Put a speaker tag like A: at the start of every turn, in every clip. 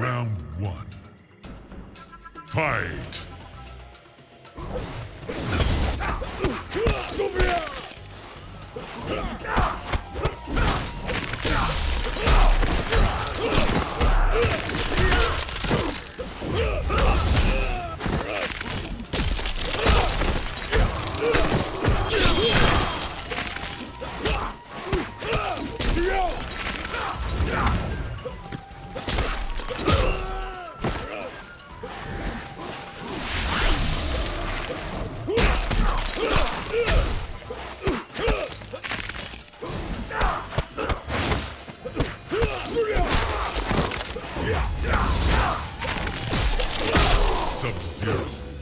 A: Round one. Fight!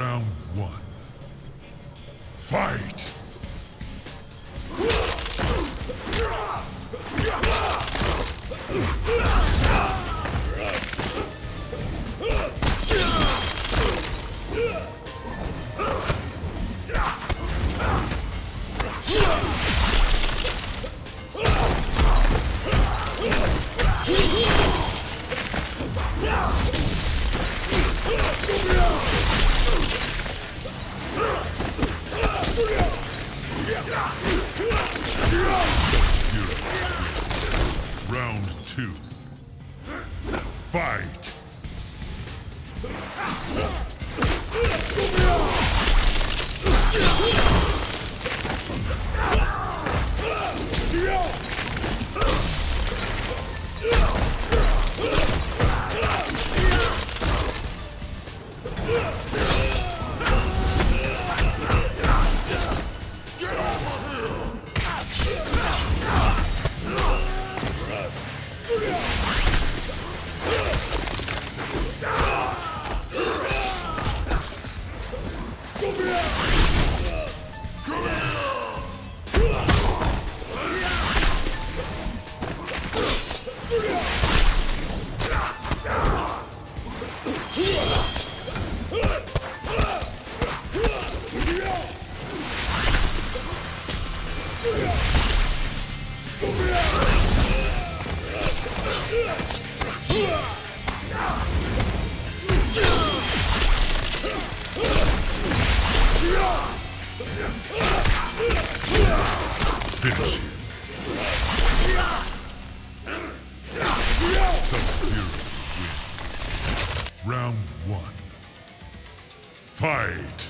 A: Round one. Two. Fight! Finish Round one. Fight!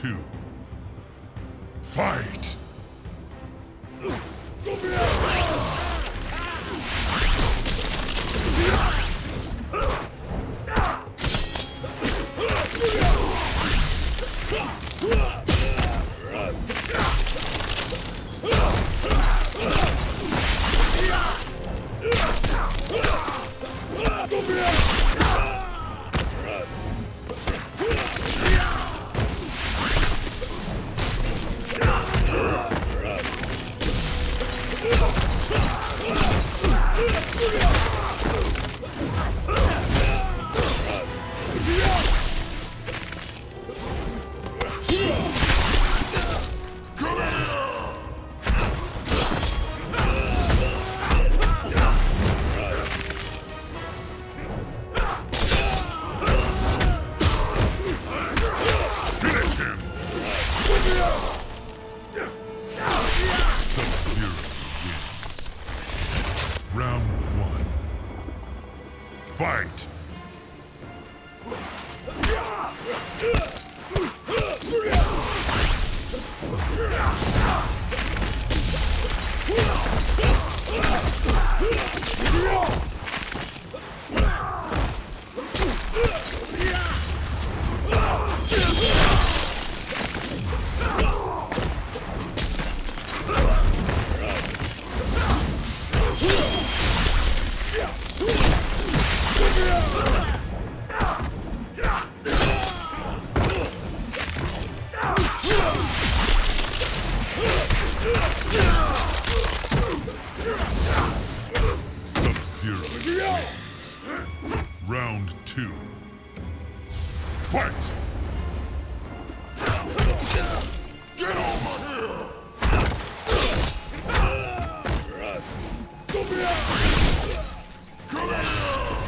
A: two. Fight! 죽으려! Sub-Zero two. Fight! Get over here! Come here!